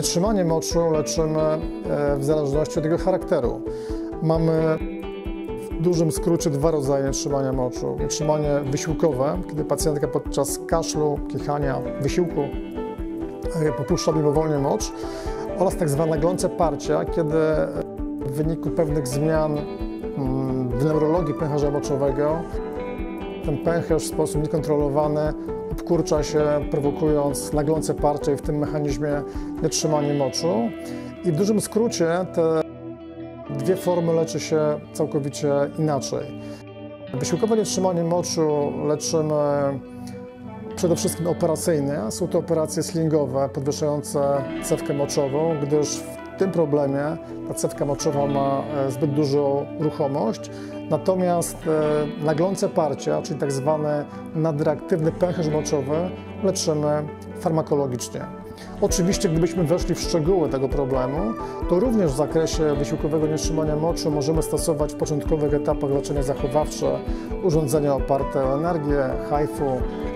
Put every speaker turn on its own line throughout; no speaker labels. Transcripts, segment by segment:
Nietrzymanie moczu leczymy e, w zależności od jego charakteru. Mamy w dużym skrócie dwa rodzaje trzymania moczu. Nietrzymanie wysiłkowe, kiedy pacjentka podczas kaszlu, kichania, wysiłku e, popuszcza mimowolnie mocz oraz tak zwane glące parcia, kiedy w wyniku pewnych zmian mm, w neurologii pęcherza moczowego ten pęcherz w sposób niekontrolowany obkurcza się, prowokując naglące parcie i w tym mechanizmie nietrzymanie moczu. I w dużym skrócie te dwie formy leczy się całkowicie inaczej. Wysiłkowe nietrzymanie moczu leczymy przede wszystkim operacyjnie. Są to operacje slingowe podwyższające cewkę moczową, gdyż tym problemie ta cewka moczowa ma e, zbyt dużą ruchomość. Natomiast e, naglące parcia, czyli tak zwany nadreaktywny pęcherz moczowy, leczymy farmakologicznie. Oczywiście, gdybyśmy weszli w szczegóły tego problemu, to również w zakresie wysiłkowego nietrzymania moczu możemy stosować w początkowych etapach leczenia zachowawcze urządzenia oparte o energię, HIFU,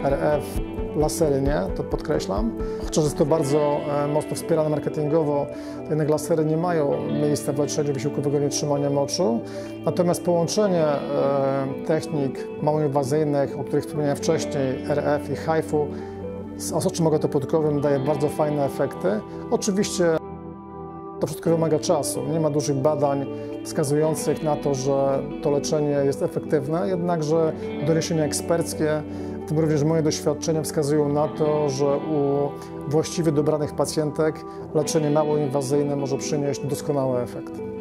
RF, lasery nie, to podkreślam. Chociaż jest to bardzo e, mocno wspierane marketingowo, to jednak lasery nie mają miejsca w leczeniu wysiłkowego nietrzymania moczu. Natomiast połączenie e, technik mało inwazyjnych, o których wspomniałem wcześniej, RF i HIFU, z osoczym ogatopotkowym daje bardzo fajne efekty. Oczywiście to wszystko wymaga czasu. Nie ma dużych badań wskazujących na to, że to leczenie jest efektywne, jednakże doniesienia eksperckie, w tym również moje doświadczenia wskazują na to, że u właściwie dobranych pacjentek leczenie mało inwazyjne może przynieść doskonały efekt.